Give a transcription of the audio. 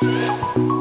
Música